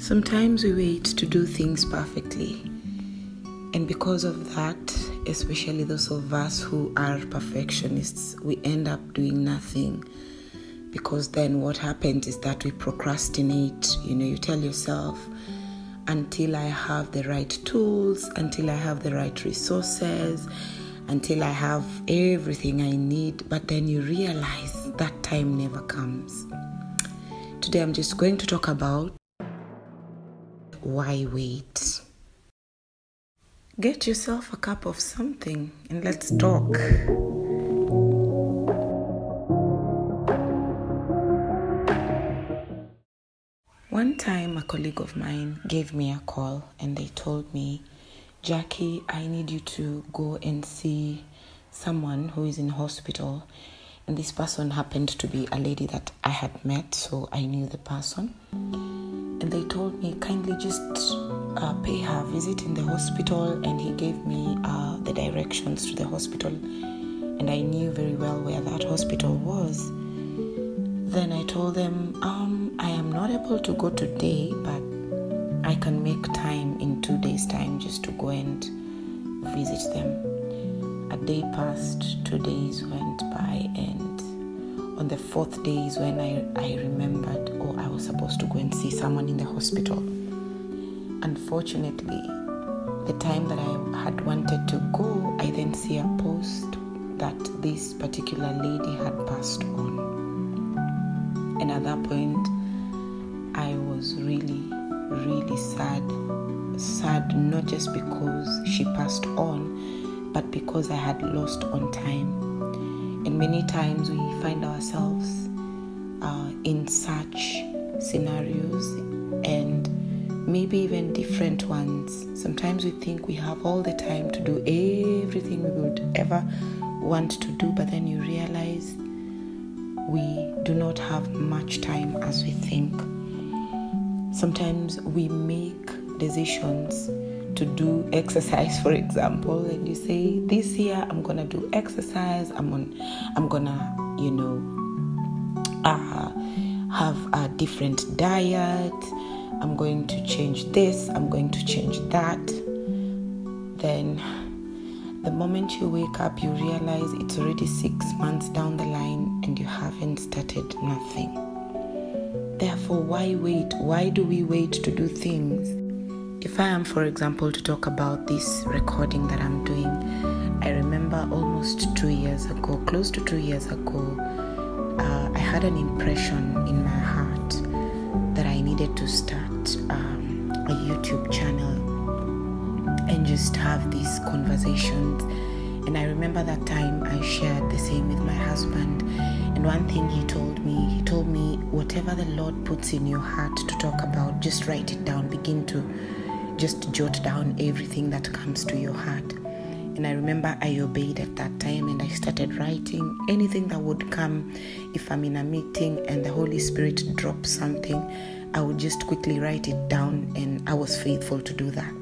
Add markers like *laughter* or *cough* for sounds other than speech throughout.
Sometimes we wait to do things perfectly. And because of that, especially those of us who are perfectionists, we end up doing nothing. Because then what happens is that we procrastinate. You know, you tell yourself, until I have the right tools, until I have the right resources, until I have everything I need. But then you realize that time never comes. Today I'm just going to talk about why wait. Get yourself a cup of something and let's talk. One time, a colleague of mine gave me a call and they told me, Jackie, I need you to go and see someone who is in hospital. And this person happened to be a lady that I had met, so I knew the person. They told me, kindly just uh, pay her visit in the hospital. And he gave me uh, the directions to the hospital. And I knew very well where that hospital was. Then I told them, um, I am not able to go today, but I can make time in two days' time just to go and visit them. A day passed, two days went by, and on the fourth day is when I, I remembered, oh, I was supposed to go and see someone in the hospital. Unfortunately, the time that I had wanted to go, I then see a post that this particular lady had passed on. And at that point, I was really, really sad. Sad not just because she passed on, but because I had lost on time. And many times we find ourselves uh, in such scenarios and maybe even different ones. Sometimes we think we have all the time to do everything we would ever want to do, but then you realize we do not have much time as we think. Sometimes we make decisions to do exercise, for example, and you say, This year I'm gonna do exercise, I'm on I'm gonna, you know, uh, have a different diet, I'm going to change this, I'm going to change that. Then the moment you wake up, you realize it's already six months down the line and you haven't started nothing. Therefore, why wait? Why do we wait to do things? If I am, for example, to talk about this recording that I'm doing, I remember almost two years ago, close to two years ago, uh, I had an impression in my heart that I needed to start um, a YouTube channel and just have these conversations. And I remember that time I shared the same with my husband. And one thing he told me, he told me, whatever the Lord puts in your heart to talk about, just write it down. Begin to just jot down everything that comes to your heart. And I remember I obeyed at that time and I started writing anything that would come. If I'm in a meeting and the Holy Spirit drops something, I would just quickly write it down and I was faithful to do that.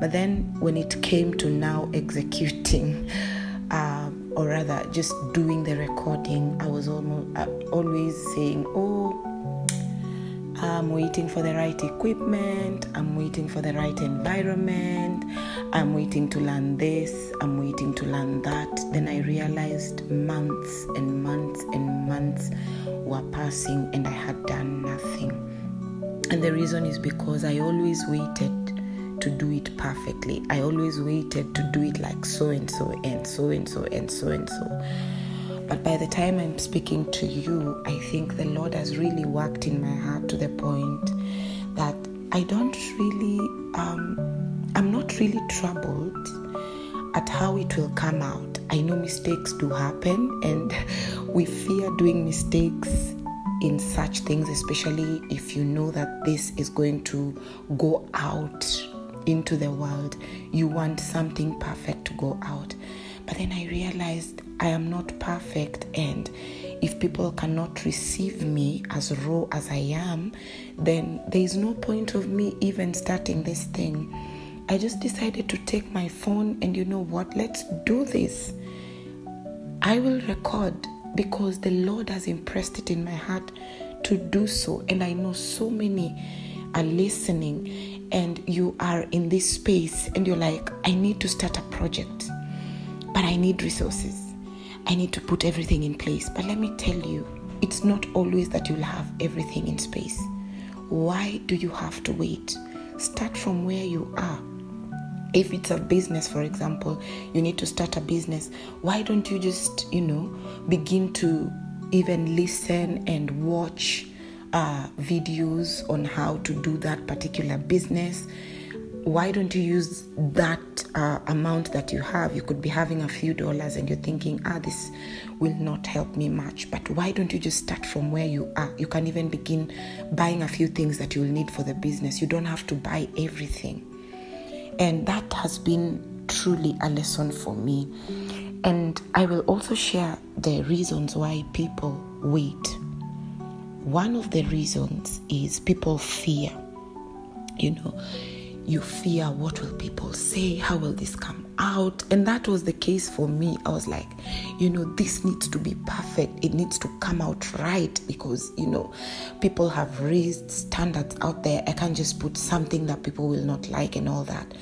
But then when it came to now executing, *laughs* uh, or rather just doing the recording, I was almost uh, always saying, "Oh, I'm waiting for the right equipment. I'm waiting for the right environment. I'm waiting to learn this. I'm waiting to learn that." Then I realized months and months and months were passing, and I had done nothing. And the reason is because I always waited to do it perfectly. I always waited to do it like so and so and so and so and so and so. But by the time I'm speaking to you, I think the Lord has really worked in my heart to the point that I don't really, um, I'm not really troubled at how it will come out. I know mistakes do happen, and *laughs* we fear doing mistakes in such things, especially if you know that this is going to go out into the world. You want something perfect to go out. But then I realized I am not perfect, and if people cannot receive me as raw as I am, then there is no point of me even starting this thing. I just decided to take my phone and you know what? Let's do this. I will record because the Lord has impressed it in my heart to do so. And I know so many are listening and you are in this space and you're like, I need to start a project, but I need resources. I need to put everything in place. But let me tell you, it's not always that you'll have everything in space. Why do you have to wait? Start from where you are. If it's a business, for example, you need to start a business. Why don't you just, you know, begin to even listen and watch uh, videos on how to do that particular business? Why don't you use that uh, amount that you have? You could be having a few dollars and you're thinking, ah, this will not help me much. But why don't you just start from where you are? You can even begin buying a few things that you'll need for the business. You don't have to buy everything. And that has been truly a lesson for me. And I will also share the reasons why people wait. One of the reasons is people fear. You know, you fear what will people say how will this come out? And that was the case for me. I was like you know this needs to be perfect. It needs to come out right because you know people have raised standards out there. I can't just put something that people will not like and all that.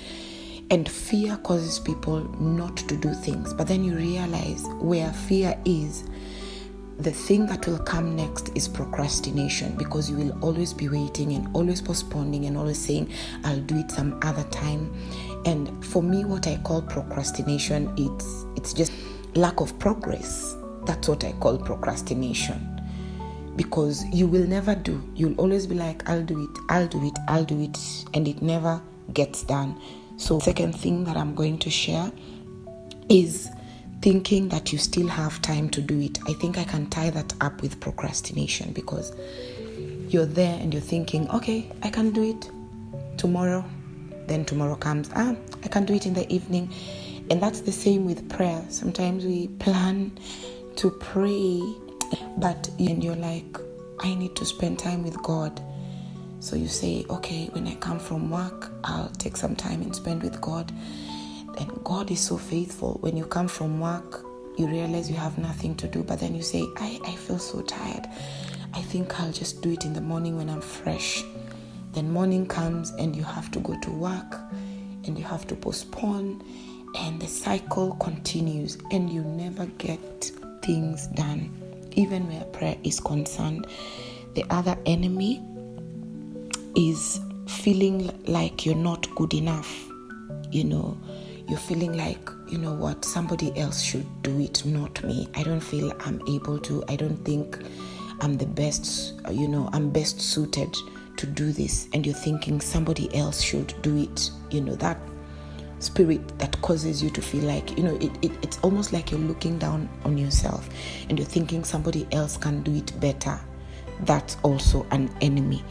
And fear causes people not to do things. But then you realize where fear is the thing that will come next is procrastination because you will always be waiting and always postponing and always saying i'll do it some other time. And for me what i call procrastination it's it's just lack of progress. That's what i call procrastination. Because you will never do. You'll always be like i'll do it i'll do it i'll do it and it never gets done. So second thing that i'm going to share is thinking that you still have time to do it. I think I can tie that up with procrastination because you're there and you're thinking, okay, I can do it tomorrow. Then tomorrow comes, ah, I can do it in the evening. And that's the same with prayer. Sometimes we plan to pray, but and you're like, I need to spend time with God. So you say, okay, when I come from work, I'll take some time and spend with God. And God is so faithful. When you come from work, you realize you have nothing to do, but then you say, I, I feel so tired. I think I'll just do it in the morning when I'm fresh. Then morning comes and you have to go to work and you have to postpone, and the cycle continues, and you never get things done, even where prayer is concerned. The other enemy is feeling like you're not good enough, you know you're feeling like, you know what, somebody else should do it, not me. I don't feel I'm able to. I don't think I'm the best, uh, you know, I'm best suited to do this. And you're thinking somebody else should do it. You know, that spirit that causes you to feel like, you know, it, it, it's almost like you're looking down on yourself and you're thinking somebody else can do it better. That's also an enemy.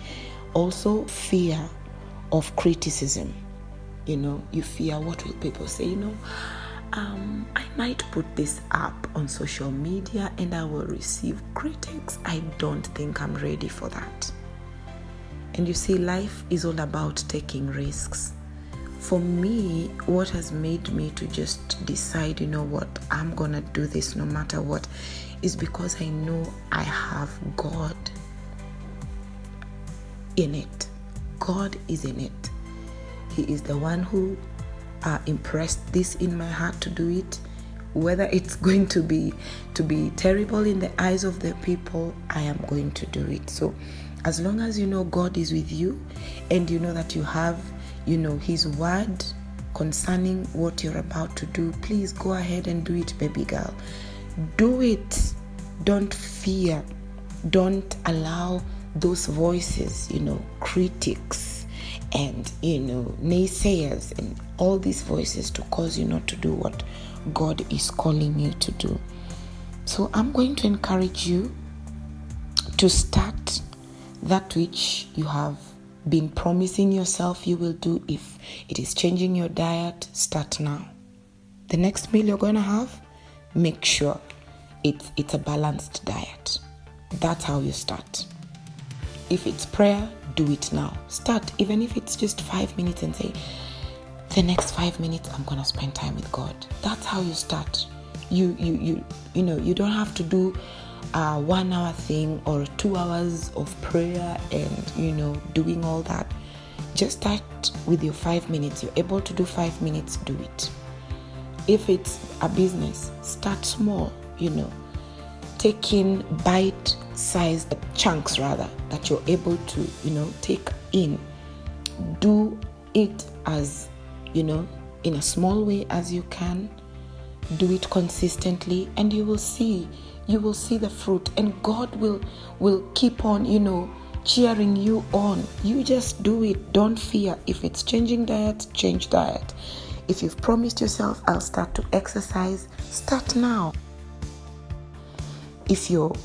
Also, fear of criticism you know you fear what will people say you know um, I might put this up on social media and I will receive critics. I don't think I'm ready for that. And you see, life is all about taking risks. For me, what has made me to just decide, you know what, I'm gonna do this no matter what, is because I know I have God in it. God is in it. He is the one who uh, impressed this in my heart to do it. Whether it's *laughs* going to be to be terrible in the eyes of the people, I am going to do it. So, as long as you know God is with you, and you know that you have, you know, His word concerning what you're about to do, please go ahead and do it, baby girl. Do it. Don't fear. Don't allow those voices, you know, critics and you know naysayers and all these voices to cause you not to do what God is calling you to do. So I'm going to encourage you to start that which you have been promising yourself you will do if it is changing your diet. Start now. The next meal you're going to have make sure it's it's a balanced diet. That's how you start if it's prayer do it now. Start, even if it's just five minutes, and say, the next five minutes, I'm gonna spend time with God. That's how you start. You, you, you, you know, you don't have to do a one hour thing or two hours of prayer and you know doing all that just start with your five minutes you're able to do five minutes do it if it's a business start small you know take in bite sized chunks rather that you're able to you know take in. Do it as you know in a small way as you can. Do it consistently and you will see you will see the fruit. And god will will keep on you know cheering you on. You just do it. Don't fear. If it's changing diet change diet. If you've promised yourself i'll start to exercise. Start now. If you're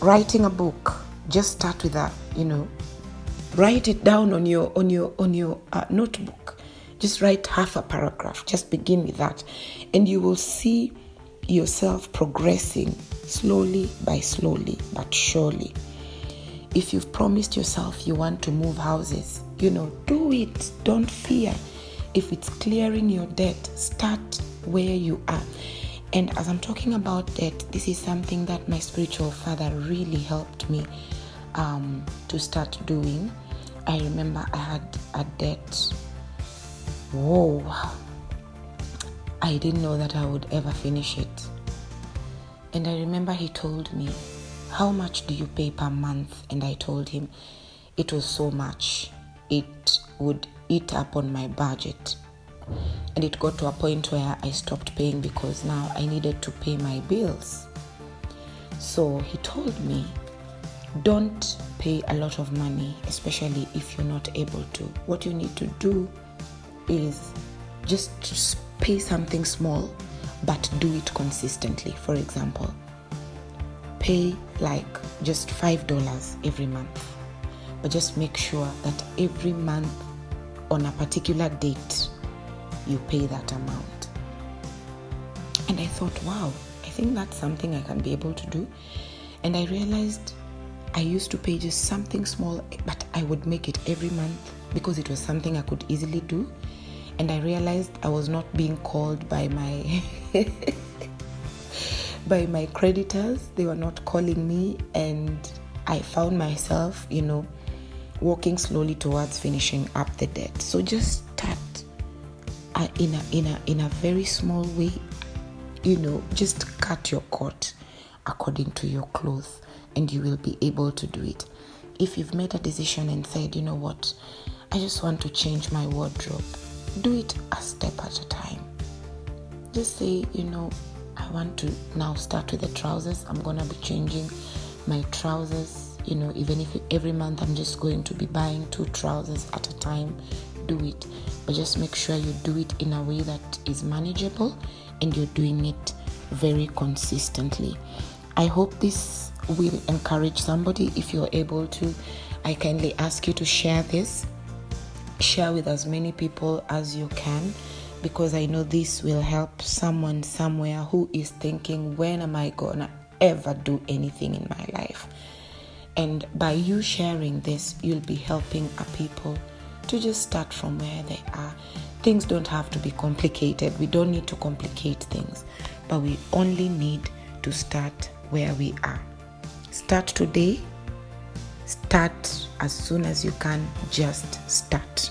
writing a book just start with that you know. Write it down on your on your on your uh, notebook. Just write half a paragraph. Just begin with that. And you will see yourself progressing slowly by slowly but surely. If you've promised yourself you want to move houses you know do it. Don't fear. If it's clearing your debt start where you are and as i'm talking about debt this is something that my spiritual father really helped me um, to start doing I remember I had a debt. Whoa. I didn't know that I would ever finish it. And I remember he told me, How much do you pay per month? And I told him it was so much. It would eat up on my budget. And it got to a point where I stopped paying because now I needed to pay my bills. So he told me don't pay a lot of money, especially if you're not able to. What you need to do is just pay something small, but do it consistently. For example, pay like just $5 every month, but just make sure that every month on a particular date you pay that amount. And I thought, wow, I think that's something I can be able to do. And I realized I used to pay just something small, but I would make it every month because it was something I could easily do. And I realized I was not being called by my *laughs* by my creditors. They were not calling me and I found myself, you know, walking slowly towards finishing up the debt. So just in a in a in a very small way. You know, just cut your coat according to your clothes and you will be able to do it. If you've made a decision and said, you know what, I just want to change my wardrobe, do it a step at a time. Just say, you know, I want to now start with the trousers. I'm to be changing my trousers. You know, even if every month I'm just going to be buying two trousers at a time, do it. But just make sure you do it in a way that is manageable and you're doing it very consistently. I hope this will encourage somebody if you're able to. I kindly ask you to share this, share with as many people as you can, because I know this will help someone somewhere who is thinking, when am I gonna ever do anything in my life? And by you sharing this, you'll be helping a people to just start from where they are. Things don't have to be complicated. We don't need to complicate things, but we only need to start where we are. Start today. Start as soon as you can. Just start.